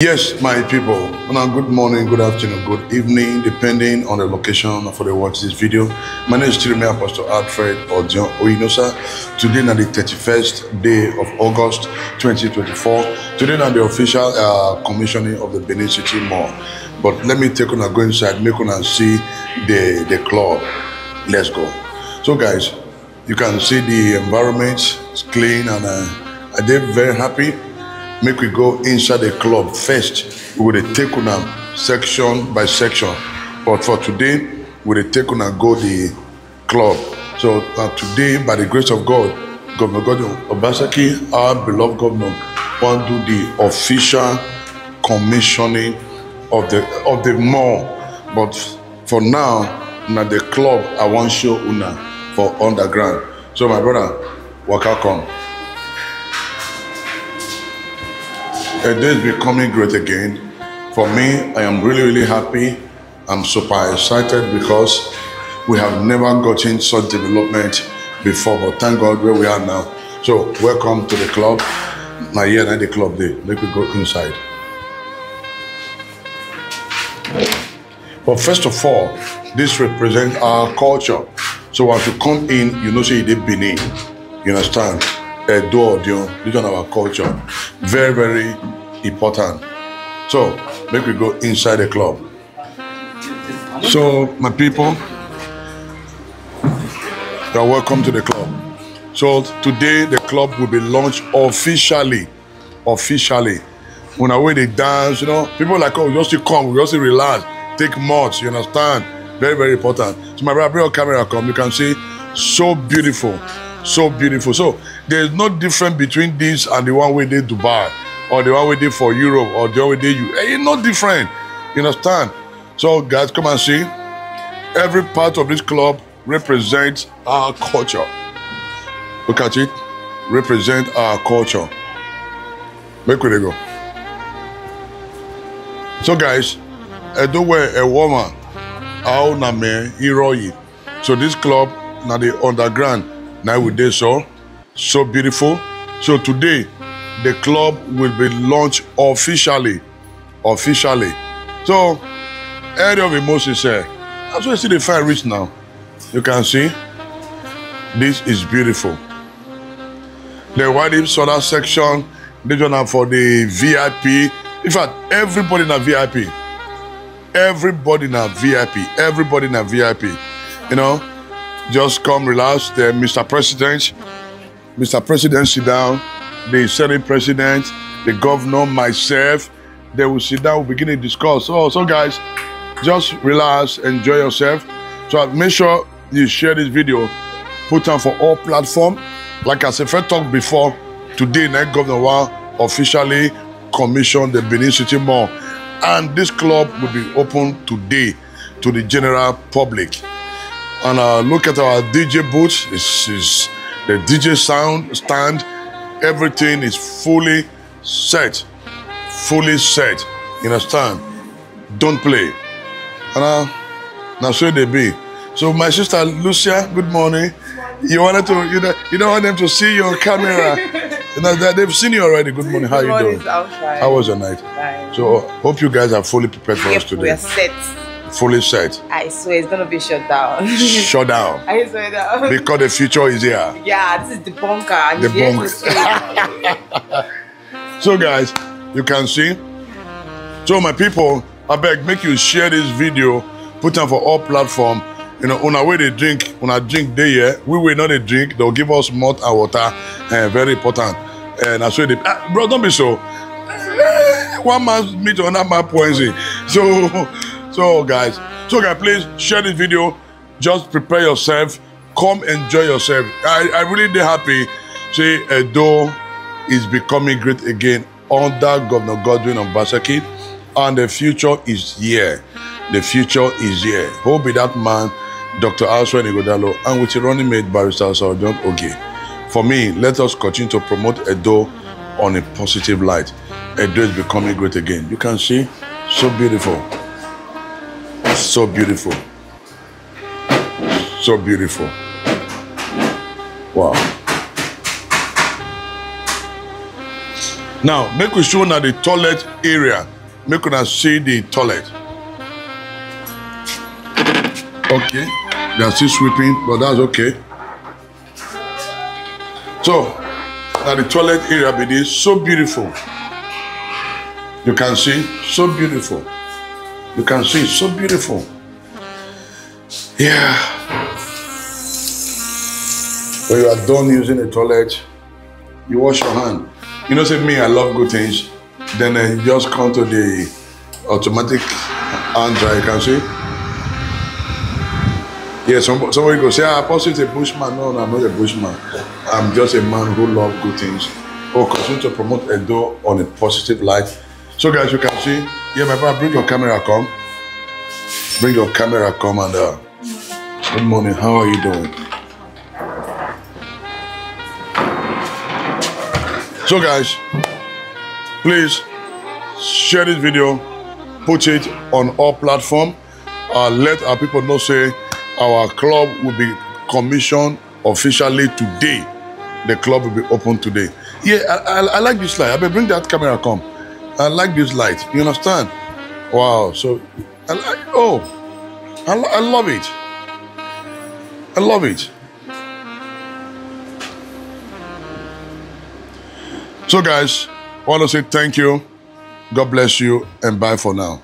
Yes, my people. Well, good morning, good afternoon, good evening, depending on the location for the watch this video. My name is Chirime Apostle Alfred Odion Oyinosa. Today is the 31st day of August 2024. Today is the official uh, commissioning of the Benin City Mall. But let me take on a go inside, make on and see the, the club. Let's go. So guys, you can see the environment is clean and uh, I did very happy make we go inside the club first. We will take una section by section. But for today we will take una go the club. So uh, today by the grace of god governor godwin obaseki our beloved governor wan do the official commissioning of the of the mall. But for now na the club i wan show una for underground. So my brother waka come. A day is becoming great again. For me, I am really, really happy. I'm super excited because we have never gotten such development before, but thank God where we are now. So, welcome to the club. My year and the club day. Let me go inside. But first of all, this represents our culture. So as you come in, you know, you did Benin. You understand? Edo Odion, this is our culture. Very, very important. So, make we go inside the club. So, my people, you are welcome to the club. So, today the club will be launched officially. Officially. When I way they dance, you know, people like, oh, just to come, we just relax, take mods, you understand? Very, very important. So, my brother, bring your camera come. You can see so beautiful so beautiful. So there's no difference between this and the one we did Dubai or the one we did for Europe or the one we did you. It's no different. You understand? So guys, come and see. Every part of this club represents our culture. Look at it. Represent our culture. Make where they go. So guys, Edo were a woman. How na me Iroyi. So this club now the underground now we did so so beautiful so today the club will be launched officially officially so area of moses say eh, that's why you see the fire reach now you can see this is beautiful the white soda section this one for the vip in fact everybody in a vip everybody in a vip everybody in a vip you know just come relax. The Mr. President, Mr. President, sit down. The Senate President, the governor, myself, they will sit down. We'll begin to discuss. So, so guys, just relax, enjoy yourself. So make sure you share this video, put on for all platform. Like I said, first talk before today, next governor will officially commission the Benin City Mall, and this club will be open today to the general public and uh, look at our DJ booth. This is the DJ sound stand. Everything is fully set, fully set. You understand? Don't play. And uh, now so they be. So my sister Lucia, good morning. You wanted to, you know, you don't want them to see your camera. you know, they've seen you already. Good morning. How Good you morning, doing? How was your night? Fine. So hope you guys are fully prepared for us Yep, we today. are set. Fully set. I swear it's gonna be shut down. Shut down. I swear that. Because the future is here. yeah, this is the bunker. And The bunker. So guys, you can see. So my people, I beg make you share this video, put them for all platform. You know, on our way they drink, on our drink day here, we will not a drink. They'll give us malt and water, uh, very important. And that's why they, ah, bro, don't be so. Eh, One man meet another man poison. So, so guys, so guys, please share this video. Just prepare yourself. Come enjoy yourself. I, I really dey happy. Say Edo is becoming great again under Governor Godwin Obaseki, and the future is here. The future is here. Who be that man, Dr. Asue Ighodalo, and with the running mate Barrister Sir John Oge. For me, let us continue to promote Edo on a positive light. Edo is becoming great again. You can see, so beautiful. So beautiful. So beautiful. Wow. Now, make we show now the toilet area. Make una see the toilet. Okay, they are still sweeping, but that's okay. So, now the toilet area be this so beautiful. You can see, so beautiful. You can see, so beautiful. Yeah. When you are done using the toilet, you wash your hand. You know, say me, I love good things. Then uh, you just come to the automatic hand dryer. You can see. Yeah, some, somebody go say, ah, Apostle is a bushman. No, no, I'm not a bushman. I'm just a man who loves good things. Or continue to promote Edo on a positive light. So, guys, you can see. Yeah, my brother, bring your camera, come. Bring your camera, come and. Uh, good morning. How are you doing? So, guys, please share this video, put it on all platform, uh, let our people know say our club will be commissioned officially today. The club will be open today. Yeah, I, I, I like this light. I mean, bring that camera, come. I like this light. You understand? Wow. So, I like. Oh, I, I love it. I love it. So, guys, I want to say thank you. God bless you, and bye for now.